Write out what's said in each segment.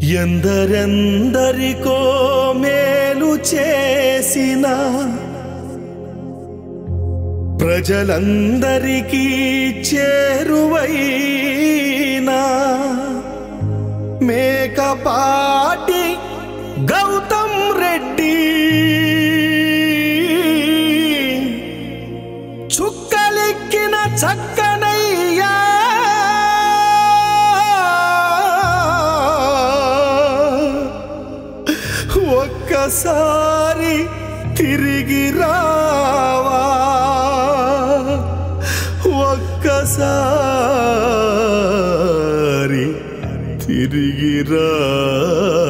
ఎందరెందరికో మేలు చేసిన ప్రజలందరికీ చేరువైనా మేకపాటి గౌతమ్ ఒక్కసారి తిరిగి రావా. ఒక్కసారి తిరిగి రా.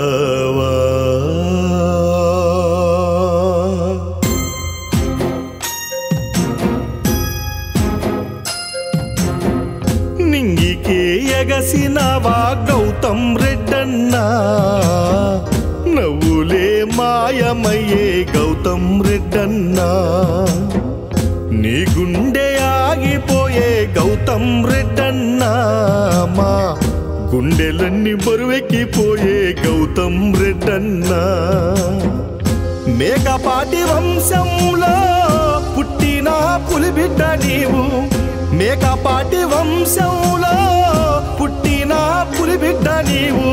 రెడ్డన్నా నీ గుండె ఆగిపోయే గౌతమ్ రెడ్డన్నా మా గుండెలన్నీ బరువెక్కిపోయే గౌతమ్ రెడ్డన్నా. మేకపాటి వంశంలో పుట్టిన పులిబిడ్డ నీవు. మేకపాటి వంశంలో పుట్టిన పులిబిడ్డ నీవు.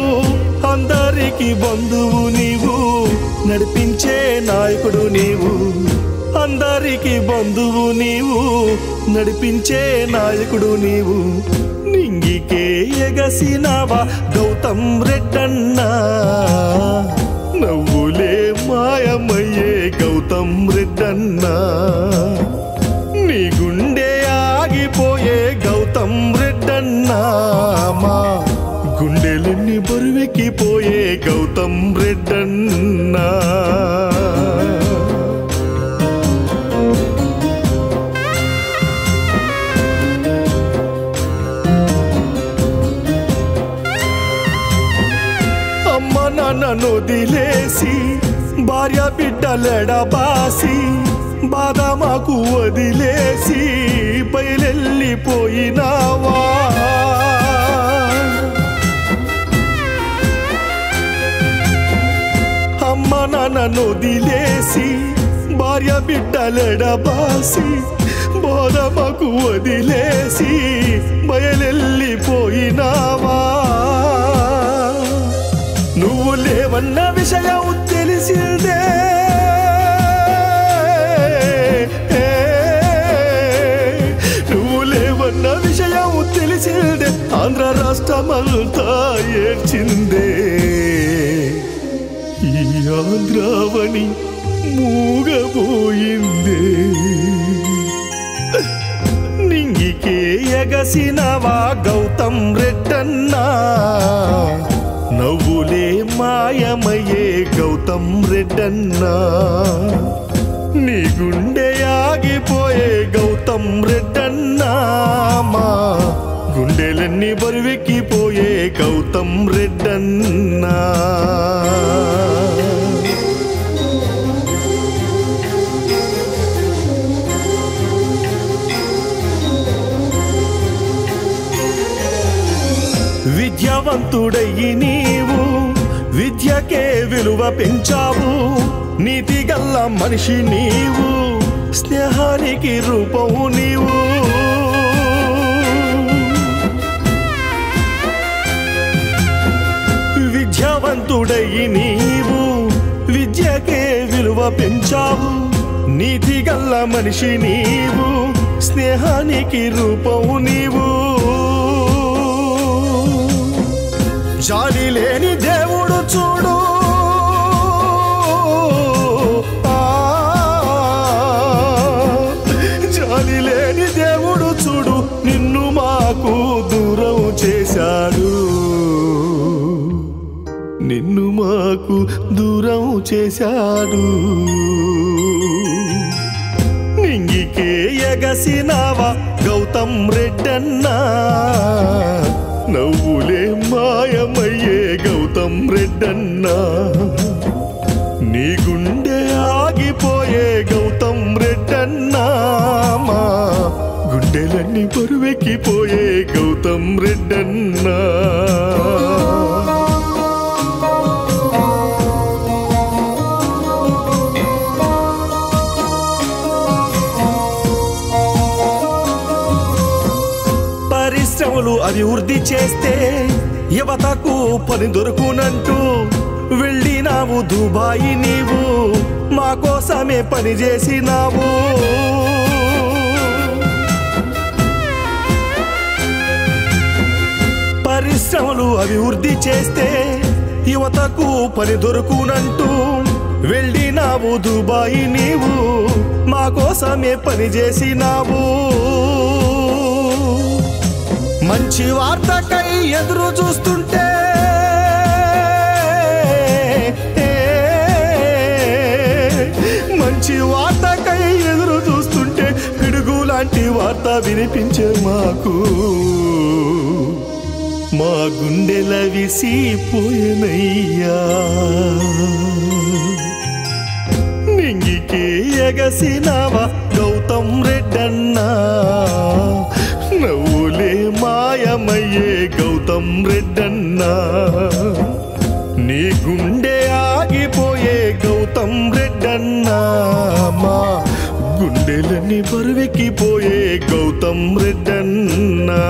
అందరికి బంధువు నీవు నడిపించే నాయకుడు నీవు. అందరికి బంధువు నీవు నడిపించే నాయకుడు నీవు. నింగికే ఎగసినావా గౌతమ్ రెడ్డన్నా? నవ్వులే మాయమయ్యే గౌతమ్ రెడ్డన్నా? నీ గుండె ఆగిపోయే గౌతమ్ రెడ్డన్నా? నొదిలేసి భార్య బిడ్డలెడబాసి బాధ మాకు వదిలేసి బయలెళ్ళిపోయినావా? అమ్మ నాన్న వదిలేసి భార్య బిడ్డలెడబాసి బాధ మాకు వదిలేసి బయలెళ్ళిపోయినావా? నువ్వు లేవన్న విషయం తెలిసిందే. నువ్వు లేవన్న విషయం తెలిసిందే. ఆంధ్ర రాష్ట్రమంతా ఏడ్చిందే. ఈ ఆంధ్రావణి మూగబోయిందే. నింగికే ఎగసిన వా గౌతమ్ రెడ్డన్నా? నవ్వులే మాయమయ్యే గౌతమ్ రెడ్డన్నా. నీ గుండె ఆగిపోయే గౌతమ్ రెడ్డన్నా మా గుండెలన్నీ బరువెక్కిపోయే గౌతమ్ రెడ్డన్నా. విద్యావంతుడయ్యి నీవు. విద్యకే విలువ పెంచావు. నీతి గల్ల మనిషి నీవు. స్నేహానికి రూపము నీవు. విద్యావంతుడయ్యి నీవు. విద్యకే విలువ పెంచావు. నీతి గల్ల మనిషి నీవు. స్నేహానికి రూపము నీవు. జాలి లేని దేవుడు చూడు. ఆ, జాలి లేని దేవుడు చూడు. నిన్ను మాకు దూరం చేశాడు. నిన్ను మాకు దూరం చేశాడు. నింగికే ఎగసినావా గౌతమ్ రెడ్డన్నా? నౌ రెడ్డన్నా నీ గుండె ఆగిపోయే గౌతమ్ రెడ్డన్నా మా గుండెలన్నీ బరువెక్కిపోయే గౌతమ్ రెడ్డన్నా. పరిశ్రమలు అభివృద్ధి చేస్తే తాతకు పని దొరుకునంటూ వెళ్ళినావు దుబాయి నీవు. మా కోసమే పని చేసినావు. పరిశ్రమలు అభివృద్ధి చేస్తే యువతకు పని దొరుకునంటూ వెళ్ళినావు దుబాయి నీవు. మా కోసమే పని చేసినావు. మంచి వార్తకై ఎదురు చూస్తుంటే మంచి వార్తకై ఎదురు చూస్తుంటే పిడుగు లాంటి వార్త వినిపించే మాకు. మా గుండెల విసిపోయనయ్యా నింగికే ఎగసినావా గౌతమ్ రెడ్డన్నా? రెడ్డన్నా. నీ గుండె ఆగిపోయే గౌతమ్ రెడ్డన్నా. మా గుండెలని బరువెక్కిపోయే గౌతమ్ రెడ్డన్నా.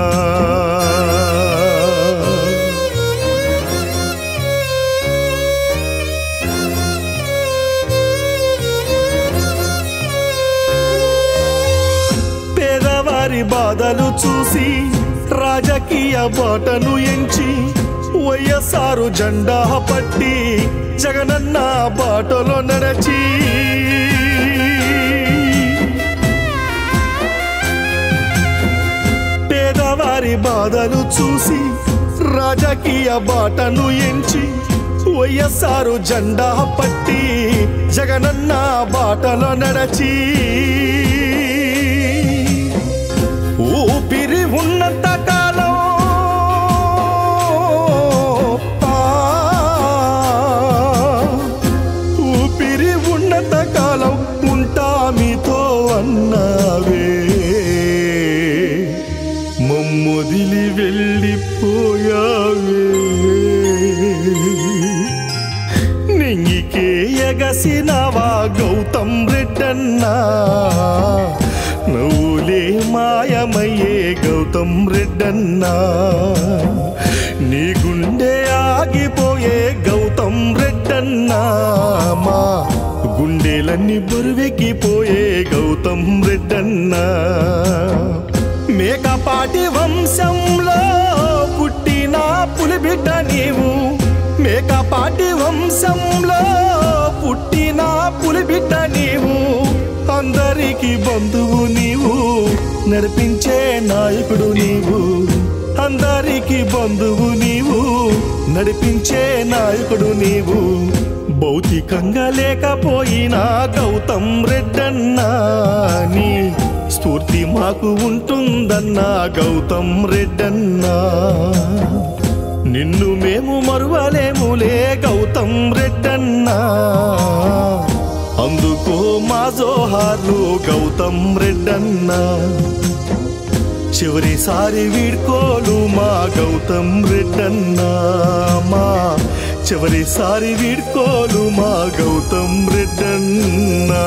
పేదవారి బాధలు చూసి రాజకీయ బాటను ఎంచి వైఎస్ఆర్ జెండా పట్టి జగనన్న బాటలో నడచి. పేదవారి బాధలు చూసి రాజకీయ బాటను ఎంచి వైఎస్ఆర్ జెండా పట్టి జగనన్న బాటలో నడచి. ఉన్నంత కాలం ఊపిరి ఉన్నంత కాలం ఉంటా మీతో అన్నావే. మమ్మొదిలి వెళ్ళిపోయావే. నింగికే ఎగసినవా గౌతమ్ రెడ్డన్నా? రెడ్డన్నా. నీ గుండె ఆగిపోయే గౌతమ్ రెడ్డన్నా. మా గుండెలన్నీ బురువెక్కిపోయే గౌతమ్ రెడ్డన్నా. మేకపాటి వంశంలో పుట్టిన పులిబిడ్డ నీవు. మేకపాటి వంశంలో పుట్టిన పులిబిడ్డ నీవు. అందరికీ బంధువుని నడిపించే నాయకుడు నీవు. అందరికీ బంధువు నీవు. నడిపించే నాయకుడు నీవు. భౌతికంగా లేకపోయినా గౌతమ్ రెడ్డన్నా నీ స్ఫూర్తి మాకు ఉంటుందన్నా గౌతమ్ రెడ్డన్నా. నిన్ను మేము మరువలేములే గౌతమ్ రెడ్డన్నా. అందుకో మా జోహార్లు గౌతమ్ రెడ్డన్న. చివరిసారి వీడ్కోలు మా గౌతమ్ రెడ్డన్న. మా చివరిసారి వీడ్కోలు మా గౌతమ్ రెడ్డన్నా.